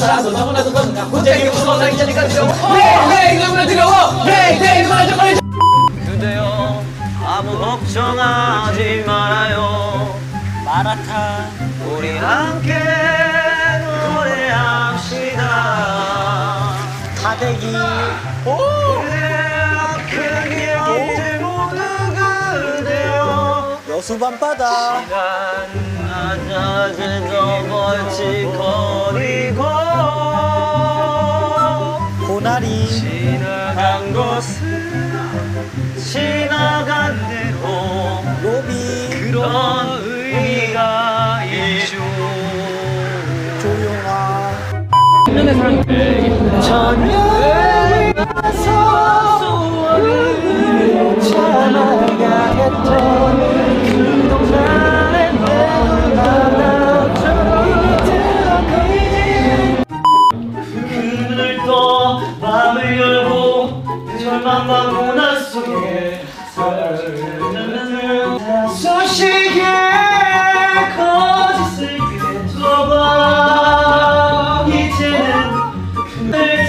사람도 너무나도 건강 혼자에게 무서워 나이 자리가 두려워 헤이 너무나 두려워 헤이 헤이 너무나 정말 그대여 아무 걱정하지 말아요. 마라탕 우리 함께 노래합시다. 다대기. 여수 밤바다 지나간 것은 지나간 대로 로비 그런 의미가 있죠. 조용아 전혀 밤밤 문화 속에 소식에 거짓을 그려줘봐. 이제는 그대